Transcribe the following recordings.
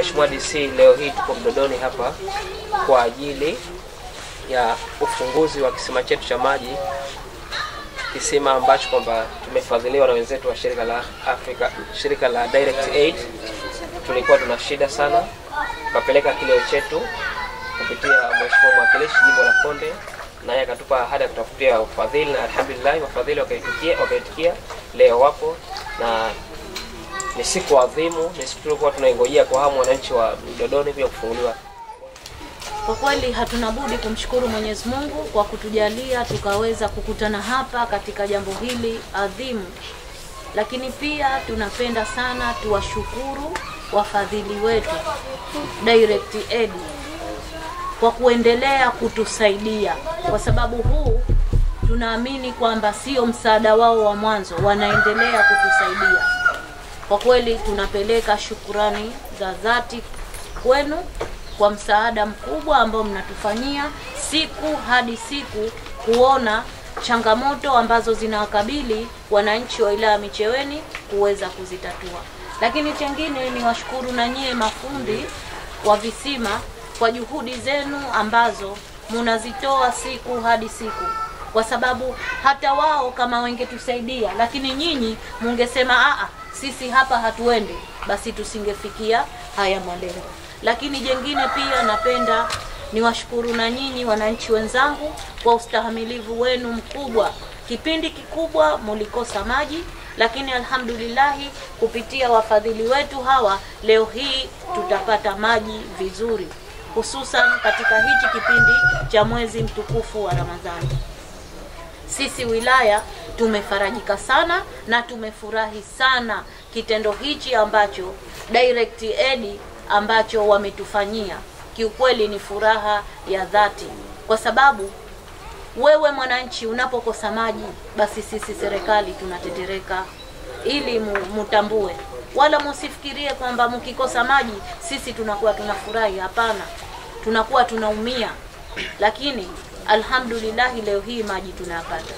Mheshimiwa DC, leo hii tuko Mdodoni hapa kwa ajili ya ufunguzi wa kisima chetu cha maji, kisima ambacho kwamba tumefadhiliwa na wenzetu wa shirika la Afrika, shirika la Direct Aid. Tulikuwa tuna shida sana, tukapeleka kilio chetu kupitia Mheshimiwa mwakilishi jimbo la Konde, naye akatupa ahadi ya kutafutia ufadhili, na alhamdulillah wafadhili wakaitikia, wakaitikia leo wapo na ni siku adhimu, ni siku tulikuwa tunaingojea kwa hamu wananchi wa Dodoni pia kufunguliwa. Kwa kweli hatuna budi kumshukuru Mwenyezi Mungu kwa kutujalia tukaweza kukutana hapa katika jambo hili adhimu, lakini pia tunapenda sana tuwashukuru wafadhili wetu Direct Aid kwa kuendelea kutusaidia, kwa sababu huu tunaamini kwamba sio msaada wao wa mwanzo, wanaendelea kutusaidia. Kwa kweli tunapeleka shukurani za dhati kwenu kwa msaada mkubwa ambao mnatufanyia siku hadi siku, kuona changamoto ambazo zinawakabili wananchi wa wilaya Micheweni kuweza kuzitatua. Lakini chengine ni washukuru na nyie mafundi wa visima kwa juhudi zenu ambazo munazitoa siku hadi siku, kwa sababu hata wao kama wengetusaidia, lakini nyinyi mungesema aa, sisi hapa hatuendi, basi tusingefikia haya malengo. Lakini jengine pia napenda niwashukuru na nyinyi wananchi wenzangu kwa ustahamilivu wenu mkubwa. Kipindi kikubwa mulikosa maji, lakini alhamdulillahi kupitia wafadhili wetu hawa leo hii tutapata maji vizuri, hususan katika hichi kipindi cha mwezi mtukufu wa Ramadhani. Sisi wilaya tumefarajika sana na tumefurahi sana kitendo hichi ambacho Direct Aid ambacho wametufanyia. Kiukweli ni furaha ya dhati, kwa sababu wewe mwananchi unapokosa maji, basi sisi serikali tunatetereka, ili mu- mutambue, wala musifikirie kwamba mkikosa maji sisi tunakuwa tunafurahi. Hapana, tunakuwa tunaumia, lakini alhamdulillahi leo hii maji tunayapata.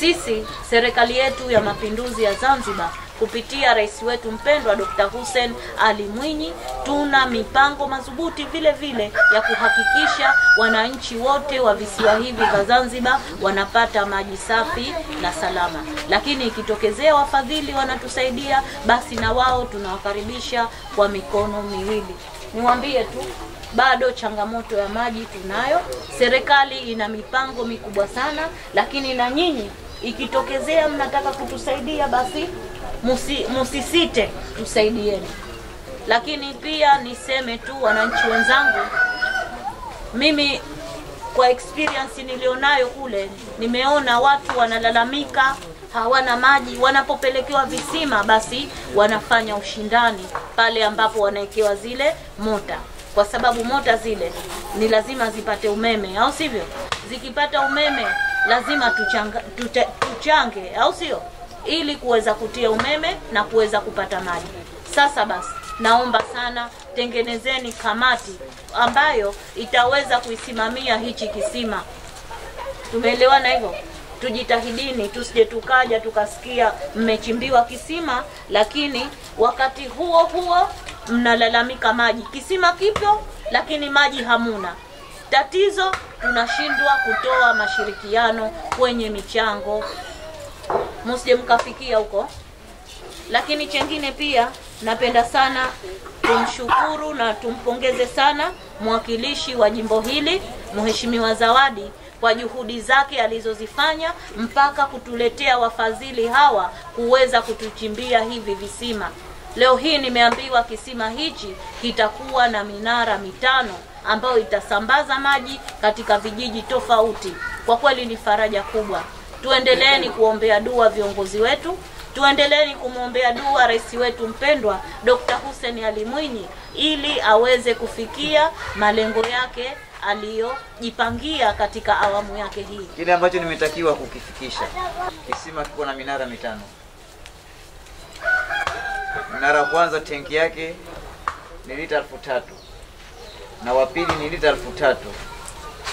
Sisi serikali yetu ya mapinduzi ya Zanzibar kupitia rais wetu mpendwa Dr. Hussein Ali Mwinyi, tuna mipango madhubuti vile vile ya kuhakikisha wananchi wote wa visiwa hivi vya Zanzibar wanapata maji safi na salama. Lakini ikitokezea wafadhili wanatusaidia, basi na wao tunawakaribisha kwa mikono miwili. Niwaambie tu bado changamoto ya maji tunayo. Serikali ina mipango mikubwa sana, lakini na nyinyi ikitokezea mnataka kutusaidia, basi musi, musisite tusaidieni. Lakini pia niseme tu wananchi wenzangu, mimi kwa experience nilionayo kule, nimeona watu wanalalamika hawana maji. Wanapopelekewa visima, basi wanafanya ushindani pale ambapo wanawekewa zile mota, kwa sababu mota zile ni lazima zipate umeme, au sivyo? Zikipata umeme lazima tuchanga, tute, tuchange, au sio, ili kuweza kutia umeme na kuweza kupata maji. Sasa basi naomba sana tengenezeni kamati ambayo itaweza kuisimamia hichi kisima. Tumeelewana hivyo? Tujitahidini, tusije tukaja tukasikia mmechimbiwa kisima, lakini wakati huo huo mnalalamika maji. Kisima kipo, lakini maji hamuna. Tatizo tunashindwa kutoa mashirikiano kwenye michango, msije mkafikia huko. Lakini chengine pia napenda sana tumshukuru na tumpongeze sana mwakilishi wa jimbo hili Mheshimiwa Zawadi kwa juhudi zake alizozifanya mpaka kutuletea wafadhili hawa kuweza kutuchimbia hivi visima. Leo hii nimeambiwa kisima hichi kitakuwa na minara mitano ambayo itasambaza maji katika vijiji tofauti. Kwa kweli ni faraja kubwa. Tuendeleeni kuombea dua viongozi wetu, tuendeleeni kumwombea dua rais wetu mpendwa Dr. Hussein Ali Mwinyi ili aweze kufikia malengo yake aliyojipangia katika awamu yake hii. Kile ambacho nimetakiwa kukifikisha, kisima kiko na minara mitano. Mnara wa kwanza tenki yake ni lita elfu tatu na wa pili ni lita elfu tatu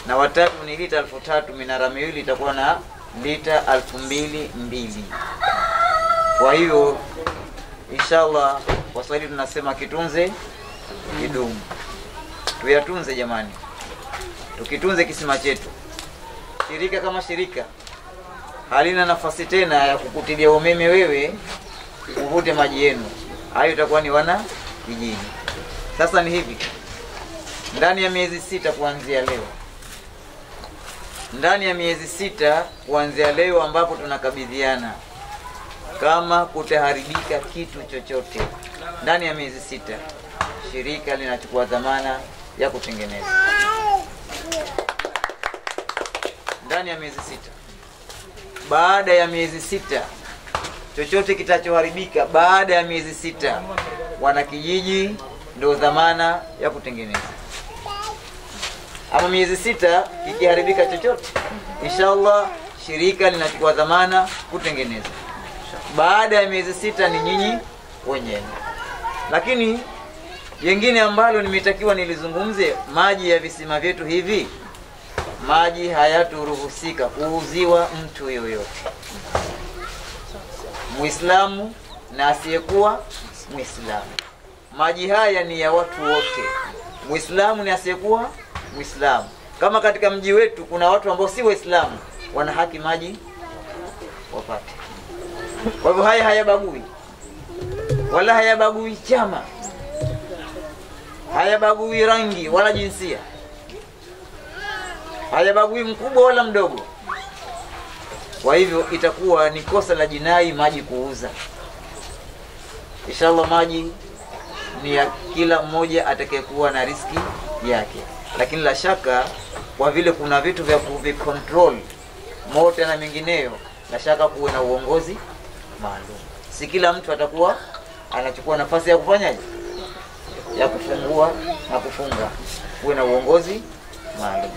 na watatu ni lita elfu tatu Minara miwili itakuwa na lita elfu mbili mbili. Kwa hiyo inshallah, Waswahili tunasema kitunze kidumu. Tuyatunze jamani, tukitunze kisima chetu. Shirika kama shirika halina nafasi tena ya kukutilia umeme wewe uvute maji yenu, hayo itakuwa ni wana vijiji. Sasa ni hivi, ndani ya miezi sita kuanzia leo, ndani ya miezi sita kuanzia leo ambapo tunakabidhiana, kama kutaharibika kitu chochote ndani ya miezi sita, shirika linachukua dhamana ya kutengeneza ndani ya miezi sita. Baada ya miezi sita, chochote kitachoharibika baada ya miezi sita, wanakijiji ndio dhamana ya kutengeneza. Ama miezi sita kikiharibika chochote, inshallah shirika linachukua dhamana kutengeneza. Baada ya miezi sita ni nyinyi wenyewe. Lakini jengine ambalo nimetakiwa nilizungumze, maji ya visima vyetu hivi maji hayaturuhusika kuuziwa mtu yoyote, Muislamu na asiyekuwa Muislamu. Maji haya ni ya watu wote, Muislamu ni asiyekuwa Muislamu. Kama katika mji wetu kuna watu ambao si Waislamu, wana haki maji wapate. Kwa hivyo haya hayabagui, wala hayabagui chama, hayabagui rangi wala jinsia hayabagui mkubwa wala mdogo. Kwa hivyo itakuwa ni kosa la jinai maji kuuza. Inshallah, maji ni ya kila mmoja atakayekuwa na riski yake, lakini la shaka, kwa vile kuna vitu vya kuvicontrol moto na mengineyo, la shaka kuwe na uongozi maalum. Si kila mtu atakuwa anachukua nafasi ya kufanyaje, ya kufungua na kufunga. Kuwe na uongozi maalum.